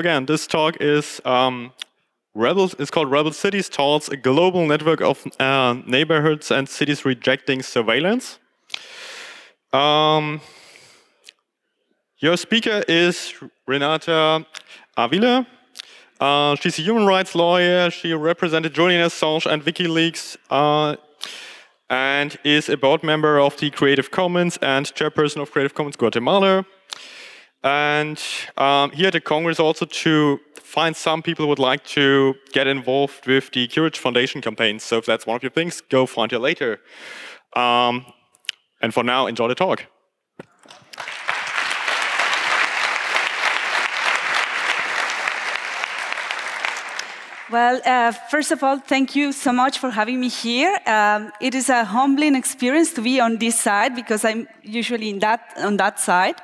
again, this talk is um, Rebel. It's called Rebel Cities Talks, a global network of uh, neighborhoods and cities rejecting surveillance. Um, your speaker is Renata Avila. Uh, she's a human rights lawyer. She represented Julian Assange and WikiLeaks uh, and is a board member of the Creative Commons and chairperson of Creative Commons Guatemala. And um, here at the Congress also to find some people who would like to get involved with the Courage Foundation campaign. So if that's one of your things, go find her later. Um, and for now, enjoy the talk. Well, uh, first of all, thank you so much for having me here. Um, it is a humbling experience to be on this side because I'm usually in that, on that side.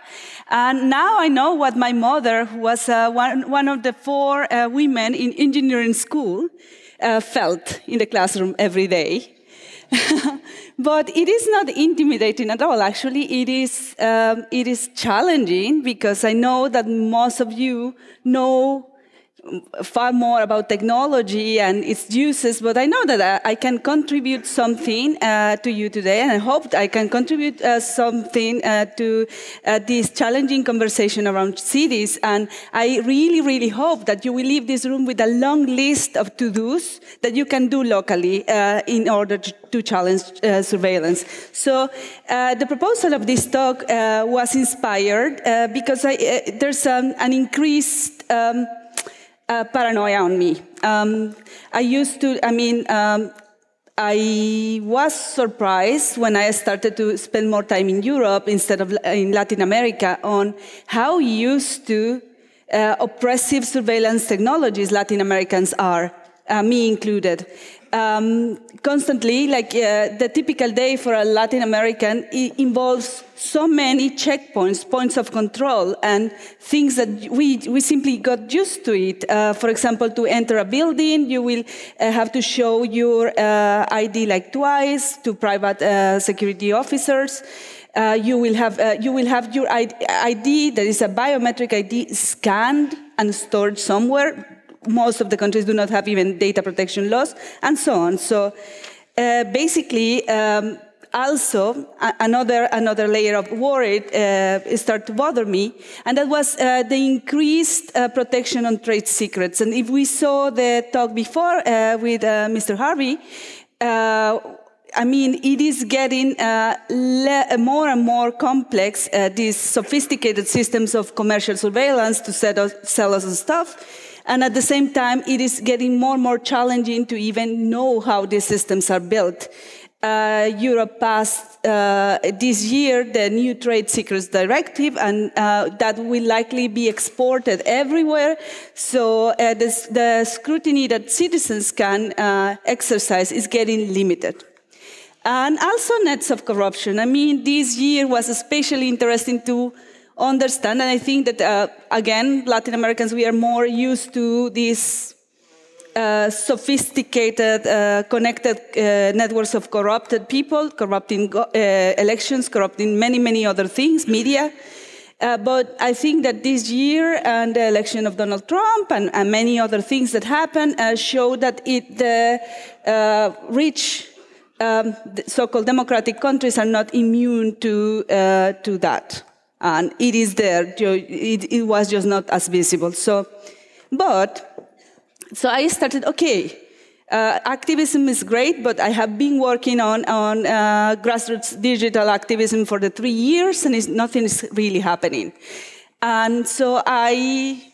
And now I know what my mother, who was uh, one, one of the four uh, women in engineering school, uh, felt in the classroom every day. but it is not intimidating at all. Actually, it is, um, it is challenging because I know that most of you know far more about technology and its uses, but I know that I, can contribute something uh, to you today, and I hope I can contribute uh, something uh, to uh, this challenging conversation around cities. And I really, really hope that you will leave this room with a long list of to-dos that you can do locally uh, in order to, challenge uh, surveillance. So the proposal of this talk was inspired because I, there's um, an increased um, uh, paranoia on me. Um, I used to, I mean, um, I was surprised when I started to spend more time in Europe instead of in Latin America on how used to uh, oppressive surveillance technologies Latin Americans are, uh, me included um, constantly, like uh, the typical day for a Latin American involves so many checkpoints, points of control, and things that we, we simply got used to it. Uh, for example, to enter a building, you will uh, have to show your uh, ID like twice to private uh, security officers. Uh, you will have you will have your ID that is a biometric ID scanned and stored somewhere most of the countries do not have even data protection laws, and so on. So uh, basically, um, also another another layer of worry uh, started to bother me, and that was uh, the increased uh, protection on trade secrets. And if we saw the talk before uh, with uh, Mr. Harvey. Uh, I mean, it is getting more and more complex, these sophisticated systems of commercial surveillance to us, sell us stuff. And at the same time, it is getting more and more challenging to even know how these systems are built. Uh, Europe passed uh, this year the new Trade Secrets Directive, and uh, that will likely be exported everywhere. So uh, this, the scrutiny that citizens can uh, exercise is getting limited. And also nets of corruption. I mean, this year was especially interesting to understand. And I think that, uh, again, Latin Americans, we are more used to these uh, sophisticated, uh, connected uh, networks of corrupted people, corrupting uh, elections, corrupting many, many other things, media. Uh, but I think that this year and the election of Donald Trump and, and many other things that happened show that it, the rich um, so-called democratic countries are not immune to, to that and it is there. It, it was just not as visible. So, but, so I started, okay, uh, activism is great, but I have been working on, on uh, grassroots digital activism for the three years, and nothing is really happening. And so I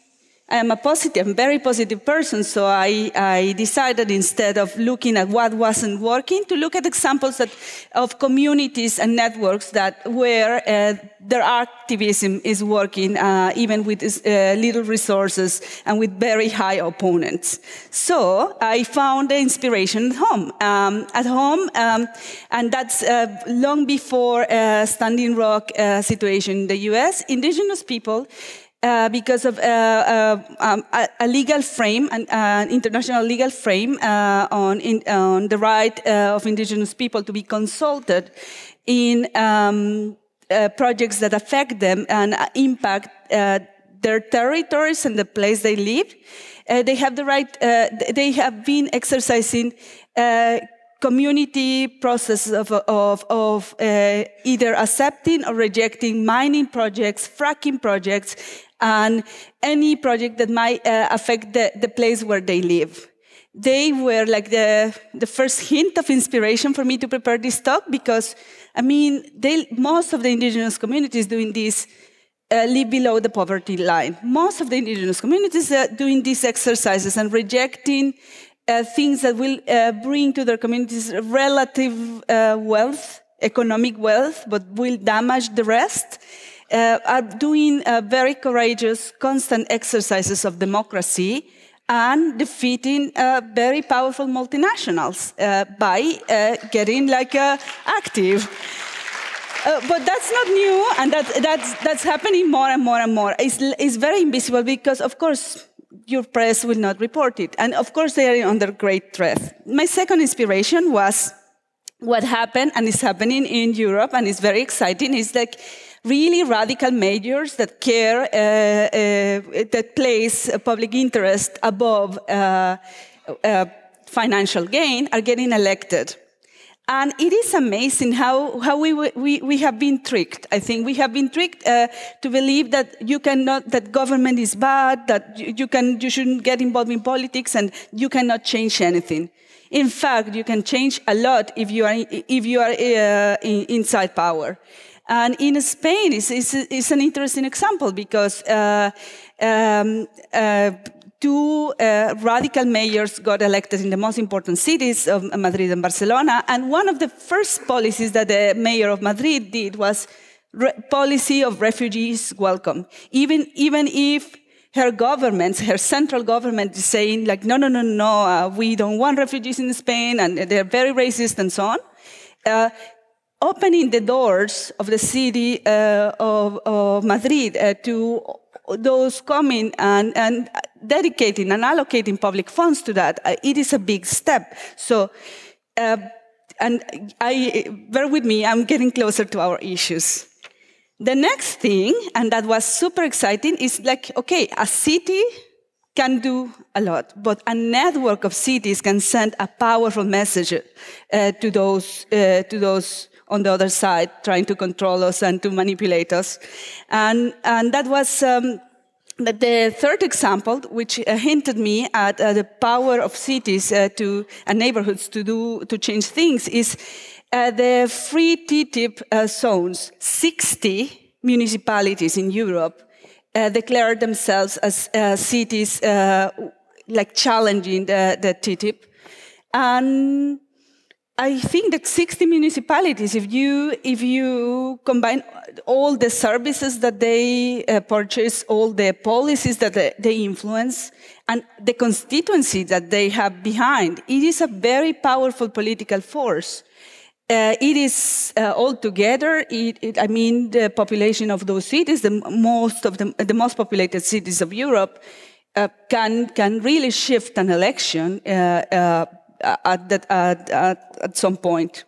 I am a positive, very positive person, so I, I, decided instead of looking at what wasn't working, to look at examples that, of communities and networks that where uh, their activism is working, uh, even with uh, little resources and with very high opponents. So I found the inspiration at home. Um, at home, um, and that's uh, long before uh, Standing Rock uh, situation in the U.S. Indigenous people uh, because of uh, uh, um, a, a, legal frame, an uh, international legal frame on, in, on, the right of indigenous people to be consulted in um, projects that affect them and impact their territories and the place they live. They have the right, they have been exercising community process of, of, of uh, either accepting or rejecting mining projects, fracking projects, and any project that might uh, affect the, the place where they live. They were like the, the first hint of inspiration for me to prepare this talk because, I mean, they, most of the indigenous communities doing this uh, live below the poverty line. Most of the indigenous communities are doing these exercises and rejecting uh, things that will uh, bring to their communities relative uh, wealth, economic wealth, but will damage the rest, uh, are doing uh, very courageous, constant exercises of democracy and defeating very powerful multinationals by getting like active. Uh, but that's not new, and that, that's, that's happening more and more and more. It's, it's very invisible because, of course, your press will not report it. And of course, they are under great threat. My second inspiration was what happened and is happening in Europe, and it's very exciting. Is like really radical mayors that care, uh, uh, that place public interest above uh, uh, financial gain, are getting elected. And it is amazing how, how we, we, we have been tricked. I think we have been tricked uh, to believe that you cannot, that government is bad, that you, can, you shouldn't get involved in politics and you cannot change anything. In fact, you can change a lot if you are, if you are uh, inside power. And in Spain, it's, it's, it's, an interesting example because uh, um, uh, two uh, radical mayors got elected in the most important cities of Madrid and Barcelona. And one of the first policies that the mayor of Madrid did was policy of refugees welcome. Even, even if her government, her central government is saying like, no, no, no, no, uh, we don't want refugees in Spain and they're very racist and so on. Uh, opening the doors of the city uh, of, of, Madrid uh, to those coming and, and dedicating and allocating public funds to that, uh, it is a big step. So, uh, and I, bear with me, I'm getting closer to our issues. The next thing, and that was super exciting, is like, okay, a city can do a lot, but a network of cities can send a powerful message uh, to those uh, to those on the other side trying to control us and to manipulate us. And, and that was um, the, third example, which uh, hinted me at uh, the power of cities uh, to, and neighborhoods to, do, to change things, is uh, the free TTIP uh, zones. 60 municipalities in Europe uh, declared themselves as cities like challenging the, the TTIP. And I think that 60 municipalities, if you, if you combine all the services that they uh, purchase, all the policies that they, influence, and the constituency that they have behind, it is a very powerful political force. Uh, it is uh, all together. It, it, I mean, the population of those cities, the most of the, the most populated cities of Europe, uh, can can really shift an election uh, uh, at, that, at, at, at some point.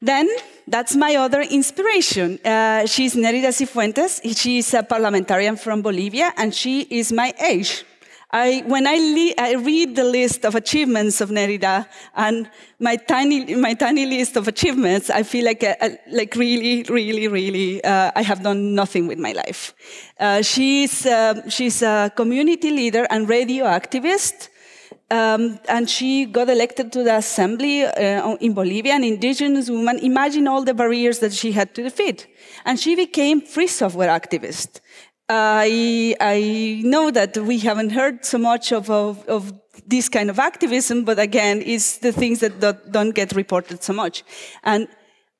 Then, that's my other inspiration. Uh, she's Nélida Sifuentes. She's a parliamentarian from Bolivia, and she is my age. I, when I, I, read the list of achievements of Nélida and my tiny, my tiny list of achievements, I feel like, a, a, like really, really, really, uh, I have done nothing with my life. Uh, she's, uh, she's a community leader and radio activist. Um, and she got elected to the assembly uh, in Bolivia, an indigenous woman. Imagine all the barriers that she had to defeat. And she became free software activist. I, I know that we haven't heard so much of, of, of this kind of activism, but again, it's the things that don't, don't get reported so much. And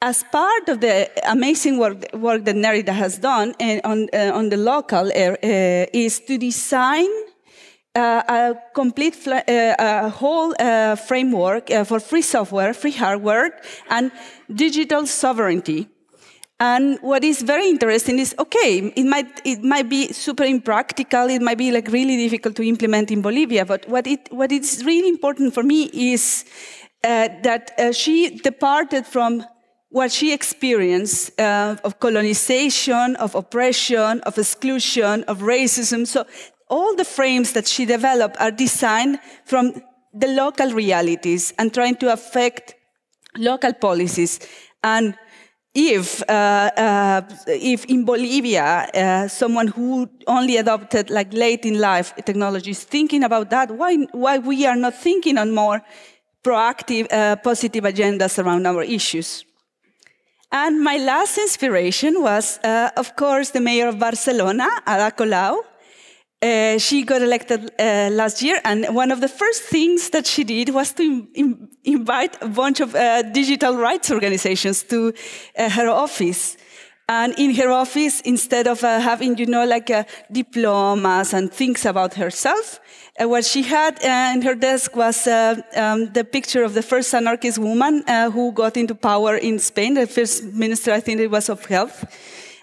as part of the amazing work, work that Nélida has done uh, on, uh, on the local uh, is to design uh, a complete a whole framework for free software, free hardware, and digital sovereignty. And what is very interesting is, okay, it might, it might be super impractical, it might be like really difficult to implement in Bolivia, but what, it, what is really important for me is uh, that uh, she departed from what she experienced uh, of colonization, of oppression, of exclusion, of racism. So all the frames that she developed are designed from the local realities and trying to affect local policies. And if, uh, uh, if in Bolivia, uh, someone who only adopted like late in life technologies thinking about that, why, why we are not thinking on more proactive, uh, positive agendas around our issues? And my last inspiration was, uh, of course, the mayor of Barcelona, Ada Colau, uh, she got elected uh, last year, and one of the first things that she did was to Im invite a bunch of uh, digital rights organizations to uh, her office. And in her office, instead of uh, having, you know, like diplomas and things about herself, what she had in her desk was um, the picture of the first anarchist woman who got into power in Spain, the first minister, I think it was of health.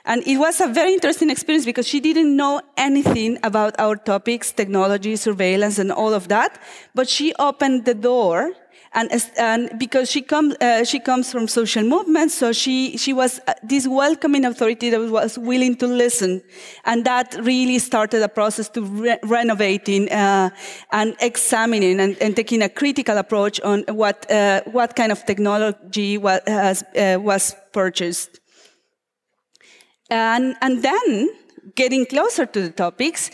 And it was a very interesting experience because she didn't know anything about our topics, technology, surveillance, and all of that. But she opened the door and, and, because she comes uh, she comes from social movements, so she she was uh, this welcoming authority that was willing to listen, and that really started a process to re renovating uh, and examining and, and, taking a critical approach on what uh, what kind of technology was, uh, was purchased. And, and then, getting closer to the topics,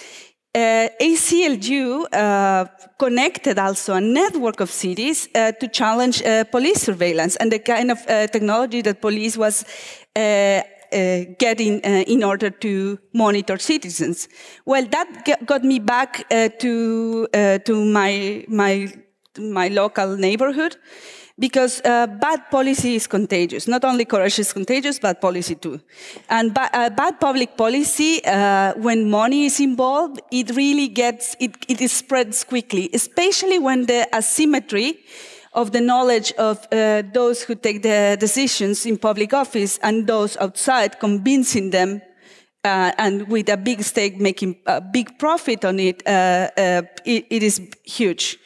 uh, ACLU uh, connected also a network of cities uh, to challenge uh, police surveillance and the kind of uh, technology that police was uh, getting in order to monitor citizens. Well, that got me back to to my my my local neighborhood because uh, bad policy is contagious. Not only corruption is contagious, bad policy too. And ba uh, bad public policy, uh, when money is involved, it really gets, it, it spreads quickly, especially when the asymmetry of the knowledge of uh, those who take the decisions in public office and those outside convincing them uh, and with a big stake making a big profit on it, uh, uh, it, it is huge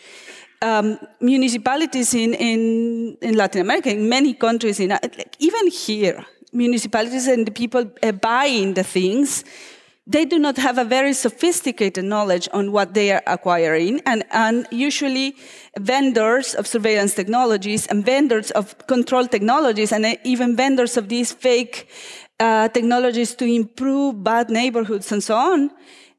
um, municipalities in, in, in, Latin America, in many countries, in, like even here, municipalities and the people uh, buying the things, they do not have a very sophisticated knowledge on what they are acquiring. And, and usually vendors of surveillance technologies and vendors of control technologies and uh, even vendors of these fake uh, technologies to improve bad neighborhoods and so on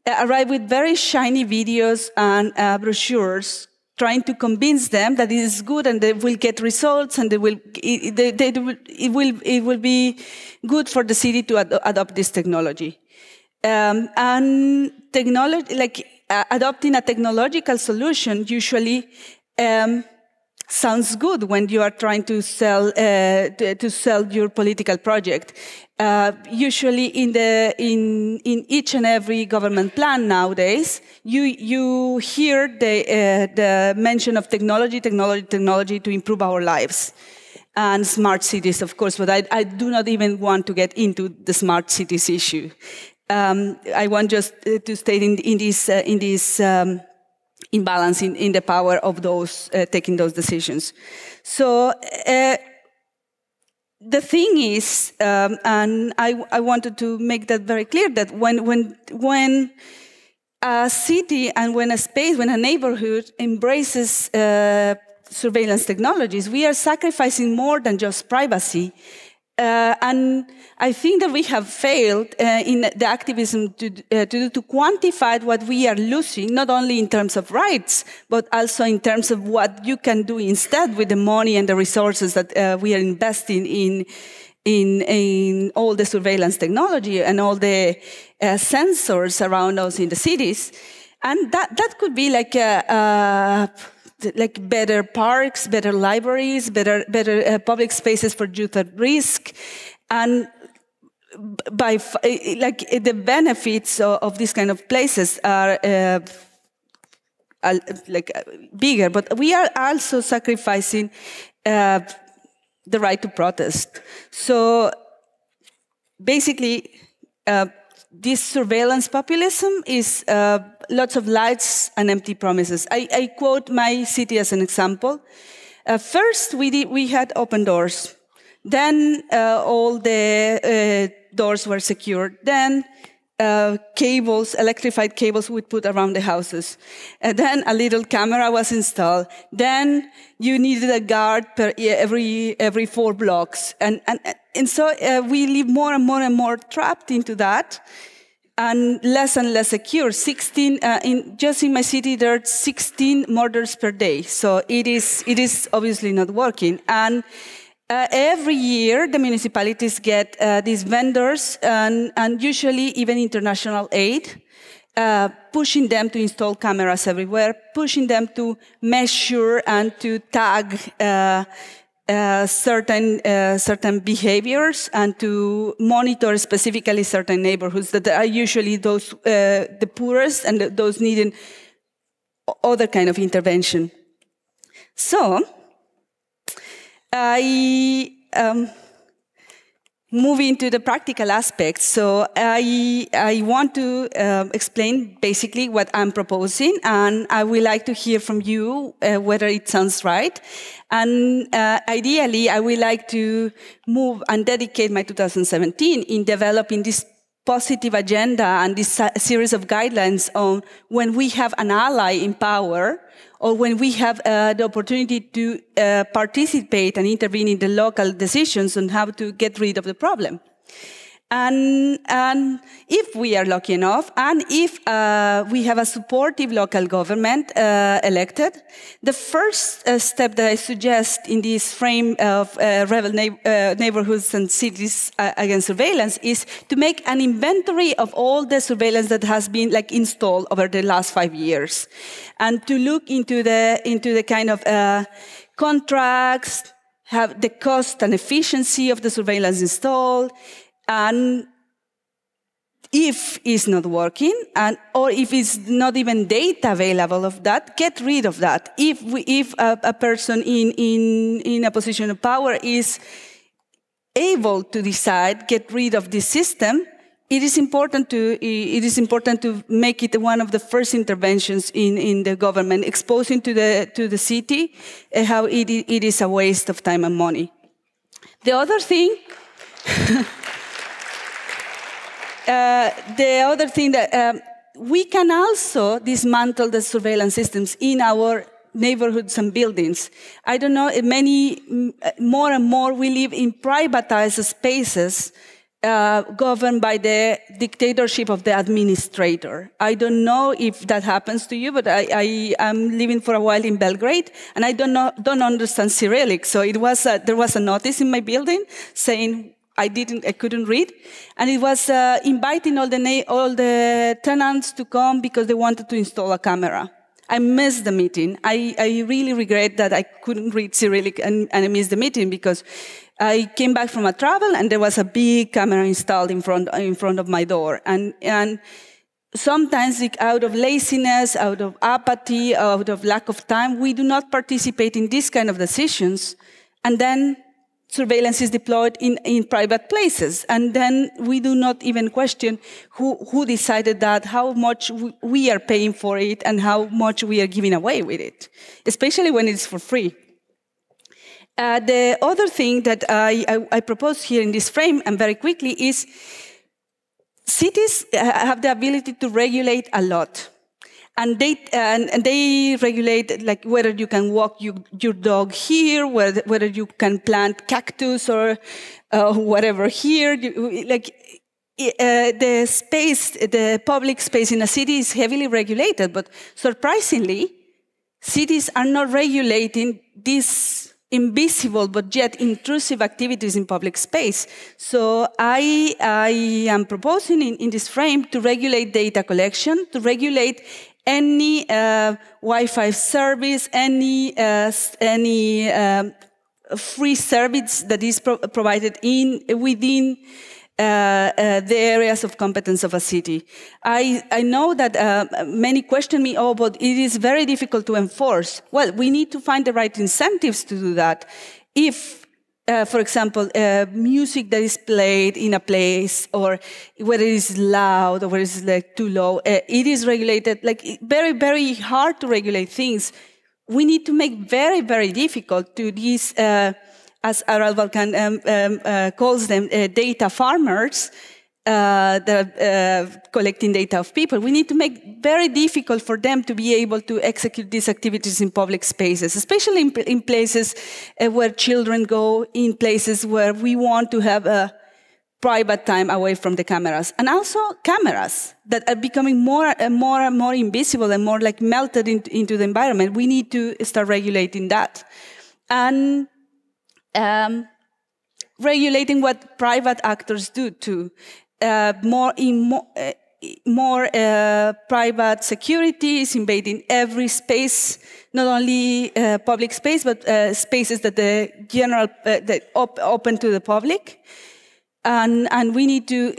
uh, arrive with very shiny videos and uh, brochures trying to convince them that it is good and they will get results and they will, it, they, they will, it, will, it will be good for the city to ad adopt this technology. Um, and technology, like uh, adopting a technological solution usually um, sounds good when you are trying to sell, uh, to, to, sell your political project. Uh, usually in the in in each and every government plan nowadays, you you hear the uh, the mention of technology, technology, technology to improve our lives, and smart cities, of course. But I, I do not even want to get into the smart cities issue. Um, I want just uh, to state in, in this uh, in this. Um, imbalance in, in the power of those uh, taking those decisions. So the thing is, um, and I, I, wanted to make that very clear, that when, when, when a city and when a space, when a neighborhood embraces uh, surveillance technologies, we are sacrificing more than just privacy. Uh, and I think that we have failed uh, in the activism to, uh, to, to, quantify what we are losing, not only in terms of rights, but also in terms of what you can do instead with the money and the resources that uh, we are investing in, in, in, all the surveillance technology and all the uh, sensors around us in the cities. And that, that could be like a, a like better parks, better libraries, better, better uh, public spaces for youth at risk. And by like the benefits of, of these kind of places are uh, like bigger, but we are also sacrificing uh, the right to protest. So basically, uh, this surveillance populism is uh, lots of lights and empty promises. I, I quote my city as an example. Uh, first, we, did, we had open doors. Then uh, all the uh, doors were secured. Then uh, cables, electrified cables would put around the houses. And then a little camera was installed. Then you needed a guard per every, every four blocks. And, and, and so uh, we live more and more and more trapped into that and less and less secure. 16, uh, in, just in my city, there are 16 murders per day. So it is, it is obviously not working. And uh, every year, the municipalities get uh, these vendors and, and, usually even international aid, uh, pushing them to install cameras everywhere, pushing them to measure and to tag uh, uh, certain uh, certain behaviors and to monitor specifically certain neighborhoods that are usually those the poorest and those needing other kind of intervention. So I um, move into the practical aspects. So I, I want to uh, explain basically what I'm proposing, and I would like to hear from you uh, whether it sounds right. And uh, ideally, I would like to move and dedicate my 2017 in developing this positive agenda and this series of guidelines on when we have an ally in power or when we have uh, the opportunity to uh, participate and intervene in the local decisions on how to get rid of the problem. And, and, if we are lucky enough, and if uh, we have a supportive local government uh, elected, the first uh, step that I suggest in this frame of uh, rebel uh, neighborhoods and cities uh, against surveillance is to make an inventory of all the surveillance that has been like installed over the last five years, and to look into the into the kind of contracts, have the cost and efficiency of the surveillance installed and if it's not working and or if it's not even data available of that get rid of that. If we, if a, a, person in, in in a position of power is able to decide get rid of this system it is important to it is important to make it one of the first interventions in, in the government exposing to the to the city uh, how it, it is a waste of time and money. The other thing Uh, the other thing that um, we can also dismantle the surveillance systems in our neighborhoods and buildings. I don't know, many, uh, more and more we live in privatized spaces uh, governed by the dictatorship of the administrator. I don't know if that happens to you, but I, I am living for a while in Belgrade, and I don't know, don't understand Cyrillic. So it was a, there was a notice in my building saying I didn't, I couldn't read. And it was uh, inviting all the, all the tenants to come because they wanted to install a camera. I missed the meeting. I, I really regret that I couldn't read Cyrillic and, and I missed the meeting because I came back from a travel and there was a big camera installed in front, in front of my door. And, and sometimes out of laziness, out of apathy, out of lack of time, we do not participate in these kind of decisions. And then surveillance is deployed in, in private places. And then we do not even question who, who decided that, how much we are paying for it, and how much we are giving away with it, especially when it's for free. Uh, the other thing that I, I, I propose here in this frame, and very quickly, is cities have the ability to regulate a lot and they and, and, they regulate like whether you can walk you, your dog here, whether whether you can plant cactus or uh, whatever here. Like uh, the space, the public space in a city is heavily regulated, but surprisingly, cities are not regulating these invisible but yet intrusive activities in public space. So I, I am proposing in, in this frame to regulate data collection, to regulate any uh, Wi-Fi service, any uh, any um, free service that is pro provided in within uh, uh, the areas of competence of a city. I, I know that uh, many question me, oh, but it is very difficult to enforce. Well, we need to find the right incentives to do that. If uh, for example, uh, music that is played in a place, or whether it is loud or whether it's like too low, uh, it is regulated. Like very, very hard to regulate things. We need to make very, very difficult to these uh, as Aral Balkan um, um, uh, calls them, uh, data farmers, uh, are uh, collecting data of people. We need to make very difficult for them to be able to execute these activities in public spaces, especially in, in places uh, where children go, in places where we want to have a private time away from the cameras. And also cameras that are becoming more and more and more invisible and more like melted in, into the environment. We need to start regulating that. And um, regulating what private actors do too uh, more in uh, more uh, private security is invading every space, not only uh, public space, but uh, spaces that the general that op open to the public. And, and we need to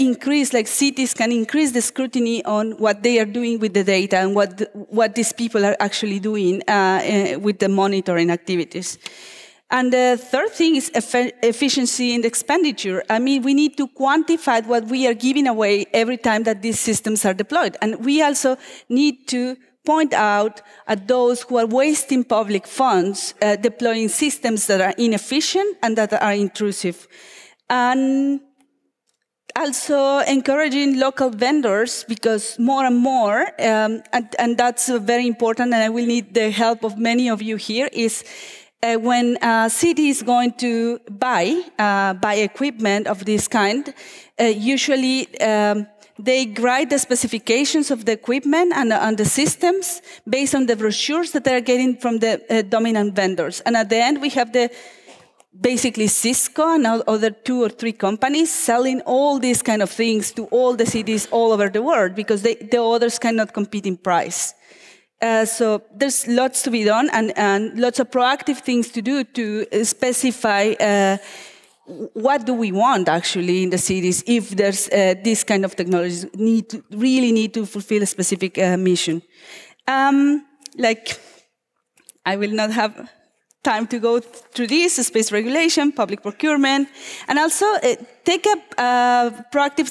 increase, like cities can increase the scrutiny on what they are doing with the data and what, the, what these people are actually doing with the monitoring activities. And the third thing is efficiency in the expenditure. I mean, we need to quantify what we are giving away every time that these systems are deployed. And we also need to point out at those who are wasting public funds, uh, deploying systems that are inefficient and that are intrusive. And also encouraging local vendors because more and more, um, and, and that's very important, and I will need the help of many of you here, is uh, when a city is going to buy uh, buy equipment of this kind, uh, usually um, they write the specifications of the equipment and, and, the systems based on the brochures that they're getting from the uh, dominant vendors. And at the end, we have the basically Cisco and other two or three companies selling all these kind of things to all the cities all over the world because they, the others cannot compete in price. Uh, so there's lots to be done and, and, lots of proactive things to do to specify uh, what do we want actually in the cities if there's uh, this kind of technologies need to, really need to fulfill a specific uh, mission. Um, like, I will not have time to go through this, space regulation, public procurement, and also uh, take up uh, proactive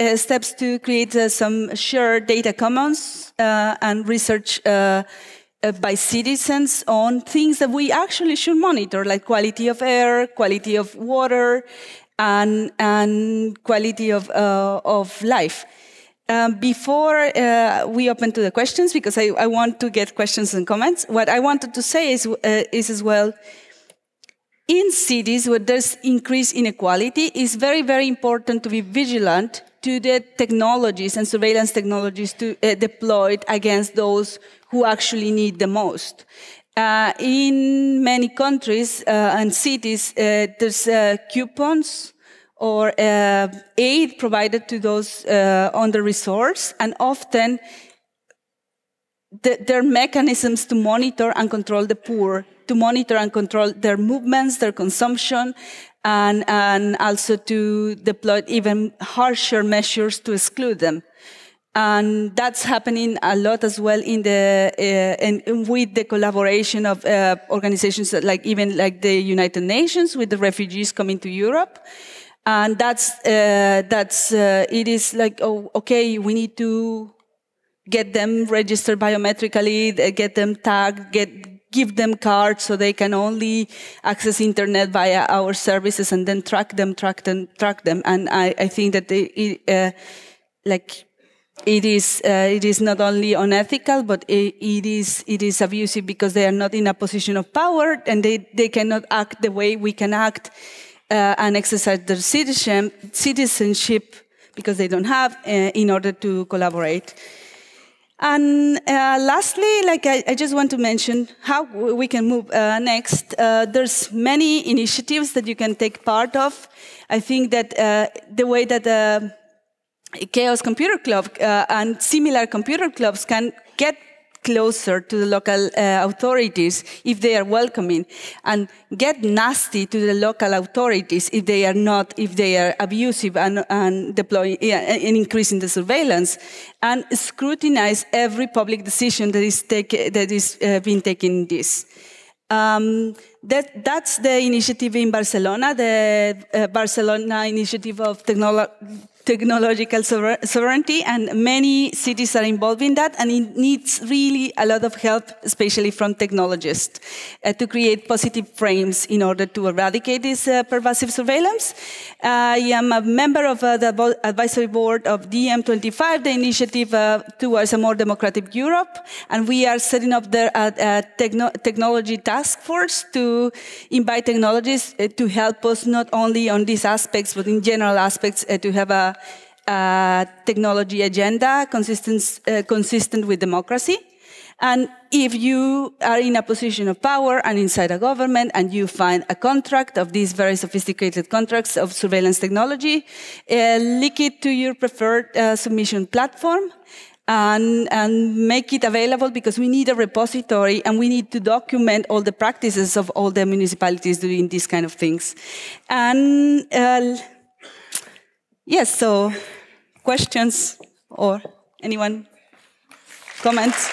uh, steps to create uh, some shared data commons uh, and research uh, by citizens on things that we actually should monitor, like quality of air, quality of water, and, and quality of, of life. Um, before uh, we open to the questions, because I, I, want to get questions and comments, what I wanted to say is, uh, is as well, in cities where there's increased inequality, it's very, very important to be vigilant to the technologies and surveillance technologies to, uh, deployed against those who actually need the most. Uh, in many countries uh, and cities, uh, there's coupons, or uh, aid provided to those uh, under-resourced, and often the, there are mechanisms to monitor and control the poor, to monitor and control their movements, their consumption, and, and also to deploy even harsher measures to exclude them. And that's happening a lot as well in the uh, in, with the collaboration of uh, organizations like even like the United Nations with the refugees coming to Europe and that's uh, that's uh, it is like oh okay we need to get them registered biometrically get them tagged get give them cards so they can only access internet via our services and then track them track them track them. And i, I think that they, it, uh, like it is uh, it is not only unethical but it, it is it is abusive because they are not in a position of power and they, they cannot act the way we can act uh, and exercise their citizenship because they don't have uh, in order to collaborate. And uh, lastly, like I, I, just want to mention how we can move uh, next. Uh, there's many initiatives that you can take part of. I think that uh, the way that the Chaos Computer Club uh, and similar computer clubs can get closer to the local uh, authorities if they are welcoming and get nasty to the local authorities if they are not if they are abusive and, and deploying and increasing the surveillance and scrutinize every public decision that is take, that is uh, being taken this. Um, that, that's the initiative in Barcelona, the uh, Barcelona Initiative of Technolo technological sovereignty, and many cities are involved in that, and it needs really a lot of help, especially from technologists, uh, to create positive frames in order to eradicate this uh, pervasive surveillance. I am a member of uh, the advisory board of DiEM25, the initiative uh, towards a more democratic Europe, and we are setting up the uh, techno technology task force to invite technologists uh, to help us not only on these aspects, but in general aspects to have a uh, technology agenda consistent, uh, consistent with democracy. And if you are in a position of power and inside a government and you find a contract of these very sophisticated contracts of surveillance technology, uh, it to your preferred uh, submission platform and, and, make it available because we need a repository and we need to document all the practices of all the municipalities doing these kind of things. And uh, yes, so questions or anyone? Comments?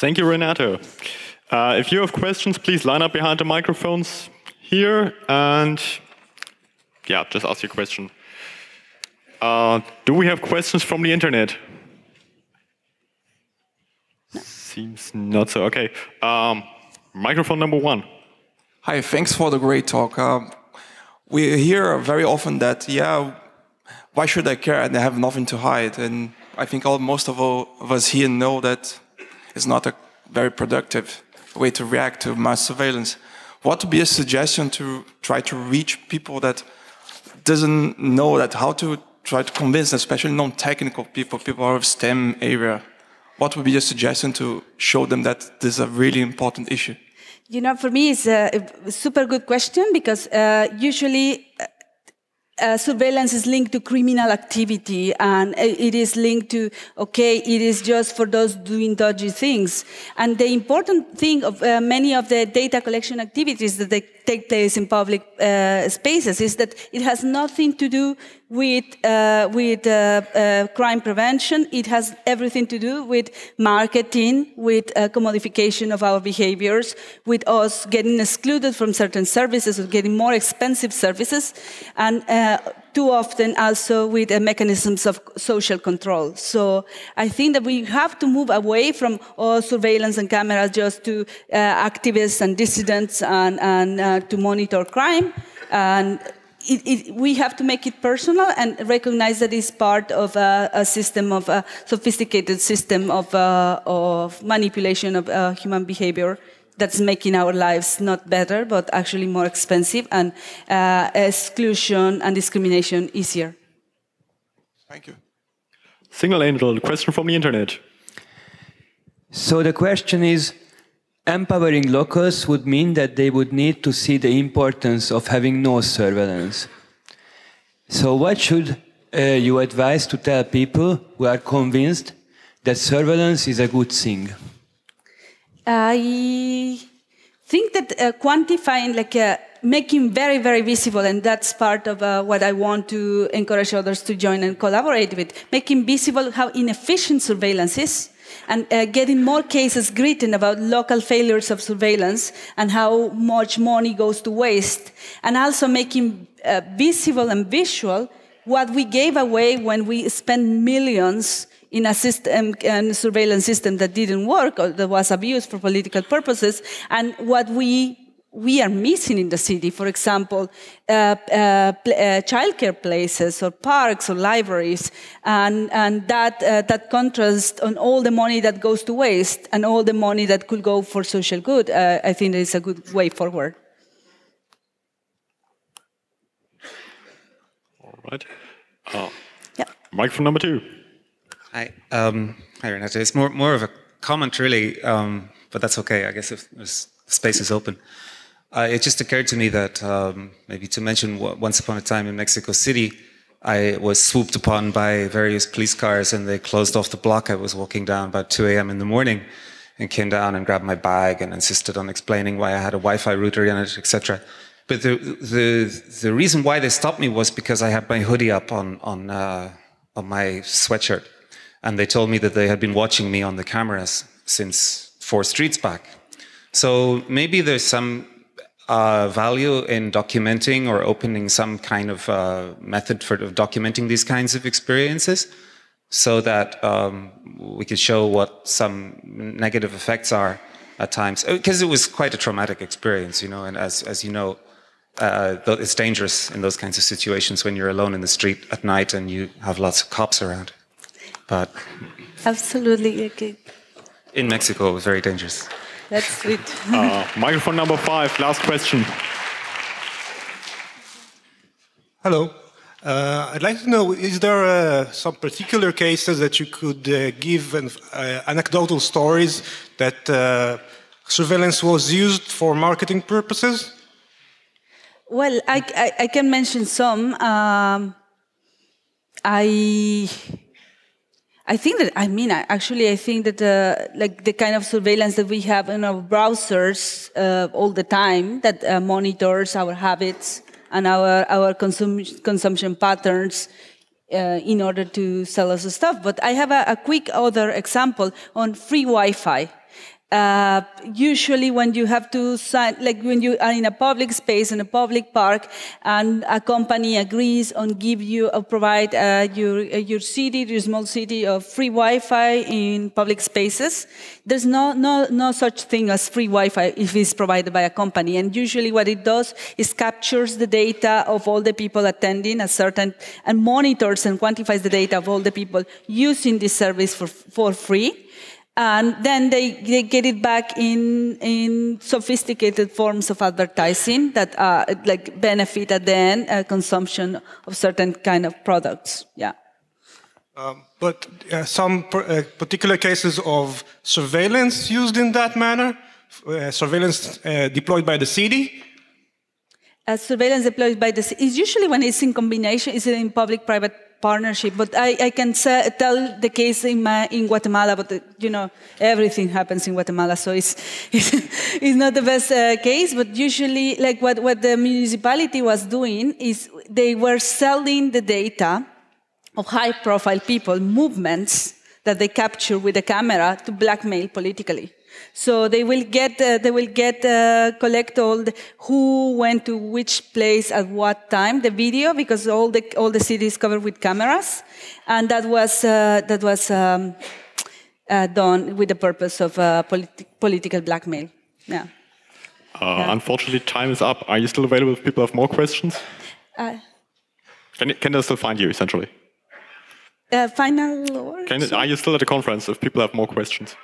Thank you, Renata. Uh, if you have questions, please line up behind the microphones here and yeah, just ask your question. Uh, do we have questions from the internet? Seems not so. Okay. Um, microphone number one. Hi, thanks for the great talk. Uh, we hear very often that, yeah, why should I care? And I have nothing to hide. And I think all, most of, all, of us here know that it's not a very productive way to react to mass surveillance. What would be a suggestion to try to reach people that doesn't know that how to try to convince, especially non-technical people, people out of STEM area, what would be your suggestion to show them that this is a really important issue? You know, for me, it's a super good question because uh, usually uh, uh, surveillance is linked to criminal activity and it is linked to, okay, it is just for those doing dodgy things. And the important thing of uh, many of the data collection activities that they take place in public uh, spaces is that it has nothing to do with, uh, with uh, uh, crime prevention. It has everything to do with marketing, with uh, commodification of our behaviors, with us getting excluded from certain services or getting more expensive services, and uh, too often also with uh, mechanisms of social control. So I think that we have to move away from all surveillance and cameras just to activists and dissidents and, and to monitor crime. And it, it, we have to make it personal and recognize that it's part of a, a system of a sophisticated system of, uh, of manipulation of uh, human behavior that's making our lives not better, but actually more expensive and uh, exclusion and discrimination easier. Thank you. Signal angel, question from the internet. So the question is, Empowering locals would mean that they would need to see the importance of having no surveillance. So, what should uh, you advise to tell people who are convinced that surveillance is a good thing? I think that uh, quantifying, like uh, making very, very visible, and that's part of uh, what I want to encourage others to join and collaborate with, making visible how inefficient surveillance is and uh, getting more cases written about local failures of surveillance and how much money goes to waste, and also making uh, visible and visual what we gave away when we spent millions in a system and surveillance system that didn't work or that was abused for political purposes, and what we we are missing in the city. For example, uh, uh, uh, childcare places or parks or libraries, and, and that, uh, that contrast on all the money that goes to waste and all the money that could go for social good, uh, I think is a good way forward. All right. Oh. Yeah. Microphone number two. Hi, um, hi Renata. It's more more of a comment, really, um, but that's okay. I guess if space is open. Uh, it just occurred to me that um, maybe to mention once upon a time in Mexico City, I was swooped upon by various police cars and they closed off the block I was walking down about 2 a.m. in the morning and came down and grabbed my bag and insisted on explaining why I had a Wi-Fi router in it, etc. But the, the, the reason why they stopped me was because I had my hoodie up on, on, uh, on my sweatshirt. And they told me that they had been watching me on the cameras since four streets back. So maybe there's some uh, value in documenting or opening some kind of uh, method for documenting these kinds of experiences so that um, we could show what some negative effects are at times. Because uh, it was quite a traumatic experience, you know, and as, as you know, uh, it's dangerous in those kinds of situations when you're alone in the street at night and you have lots of cops around. But absolutely, okay. in Mexico, it was very dangerous. That's sweet. uh, microphone number five, last question. Hello. Uh, I'd like to know, is there uh, some particular cases that you could uh, give an, uh, anecdotal stories that uh, surveillance was used for marketing purposes? Well, I, I, I can mention some. Um, I I think that I mean actually I think that uh, like the kind of surveillance that we have in our browsers uh, all the time that uh, monitors our habits and our our consum consumption patterns uh, in order to sell us stuff. But I have a, a quick other example on free Wi-Fi. Uh, usually when you have to sign, like when you are in a public space, in a public park, and a company agrees on give you or provide uh, your, uh, your city, your small city of free Wi-Fi in public spaces, there's no, no, no such thing as free Wi-Fi if it's provided by a company. And usually what it does is captures the data of all the people attending a certain, and monitors and quantifies the data of all the people using this service for, for free and then they, they get it back in in sophisticated forms of advertising that uh, like benefit at the end uh, consumption of certain kind of products. Yeah. Um, but uh, some uh, particular cases of surveillance used in that manner, uh, surveillance uh, deployed by the city. surveillance deployed by the city is usually when it's in combination, is it in public-private partnership. But I, I can say, tell the case in, my, in Guatemala, but the, you know, everything happens in Guatemala, so it's, it's, it's not the best uh, case. But usually, like what, what the municipality was doing is they were selling the data of high profile people, movements that they capture with a camera to blackmail politically. So they will get, uh, they will get, uh, collect all the, who went to which place at what time, the video, because all the, all the city is covered with cameras. And that was, uh, that was, um, uh, done with the purpose of uh, politi political blackmail. Yeah. Uh, yeah. Unfortunately, time is up. Are you still available if people have more questions? can, can they still find you, essentially? final Can, are you still at the conference if people have more questions?